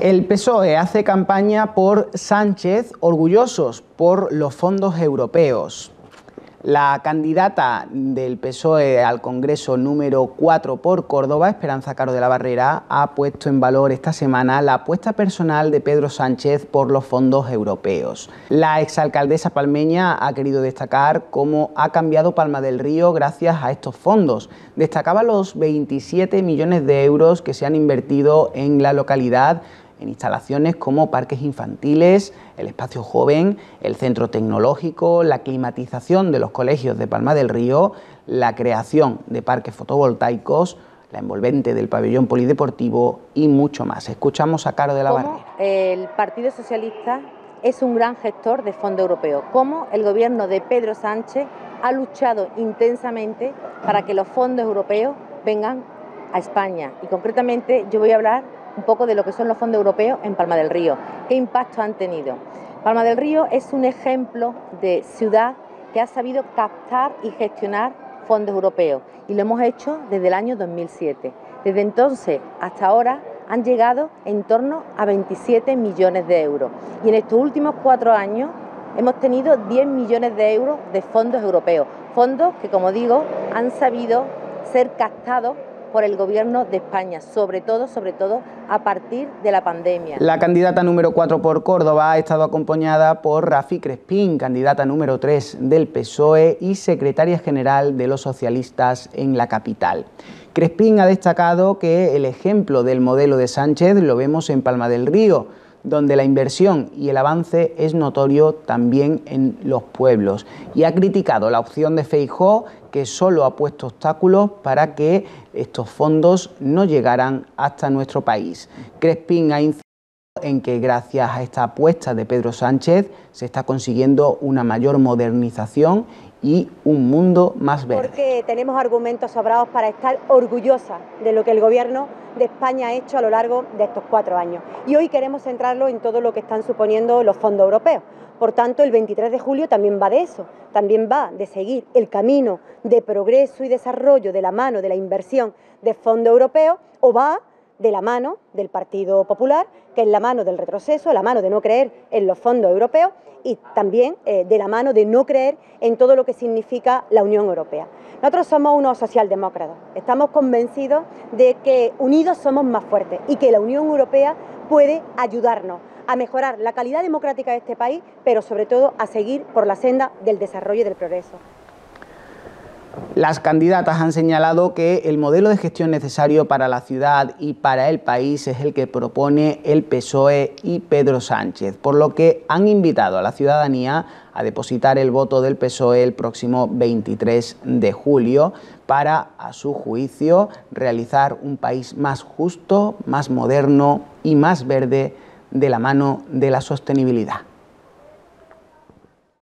El PSOE hace campaña por Sánchez, orgullosos por los fondos europeos. La candidata del PSOE al Congreso número 4 por Córdoba, Esperanza Caro de la Barrera, ha puesto en valor esta semana la apuesta personal de Pedro Sánchez por los fondos europeos. La exalcaldesa palmeña ha querido destacar cómo ha cambiado Palma del Río gracias a estos fondos. Destacaba los 27 millones de euros que se han invertido en la localidad en instalaciones como parques infantiles, el espacio joven, el centro tecnológico, la climatización de los colegios de Palma del Río, la creación de parques fotovoltaicos, la envolvente del pabellón polideportivo y mucho más. Escuchamos a Caro de la Barrera. El Partido Socialista es un gran gestor de fondo europeo, como el gobierno de Pedro Sánchez ha luchado intensamente para que los fondos europeos vengan a España. Y concretamente yo voy a hablar un poco de lo que son los fondos europeos en Palma del Río. ¿Qué impacto han tenido? Palma del Río es un ejemplo de ciudad que ha sabido captar y gestionar fondos europeos y lo hemos hecho desde el año 2007. Desde entonces hasta ahora han llegado en torno a 27 millones de euros y en estos últimos cuatro años hemos tenido 10 millones de euros de fondos europeos, fondos que como digo han sabido ser captados por el gobierno de España, sobre todo, sobre todo a partir de la pandemia. La candidata número 4 por Córdoba ha estado acompañada por Rafi Crespín, candidata número 3 del PSOE y secretaria general de los socialistas en la capital. Crespín ha destacado que el ejemplo del modelo de Sánchez lo vemos en Palma del Río, donde la inversión y el avance es notorio también en los pueblos. Y ha criticado la opción de Feijó, que solo ha puesto obstáculos para que estos fondos no llegaran hasta nuestro país. Crespín ha en que gracias a esta apuesta de Pedro Sánchez se está consiguiendo una mayor modernización y un mundo más verde. Porque tenemos argumentos sobrados para estar orgullosa de lo que el Gobierno de España ha hecho a lo largo de estos cuatro años. Y hoy queremos centrarlo en todo lo que están suponiendo los fondos europeos. Por tanto, el 23 de julio también va de eso, también va de seguir el camino de progreso y desarrollo de la mano de la inversión de fondos europeos o va de la mano del Partido Popular, que es la mano del retroceso, la mano de no creer en los fondos europeos y también eh, de la mano de no creer en todo lo que significa la Unión Europea. Nosotros somos unos socialdemócratas, estamos convencidos de que unidos somos más fuertes y que la Unión Europea puede ayudarnos a mejorar la calidad democrática de este país, pero sobre todo a seguir por la senda del desarrollo y del progreso. Las candidatas han señalado que el modelo de gestión necesario para la ciudad y para el país es el que propone el PSOE y Pedro Sánchez, por lo que han invitado a la ciudadanía a depositar el voto del PSOE el próximo 23 de julio para, a su juicio, realizar un país más justo, más moderno y más verde de la mano de la sostenibilidad.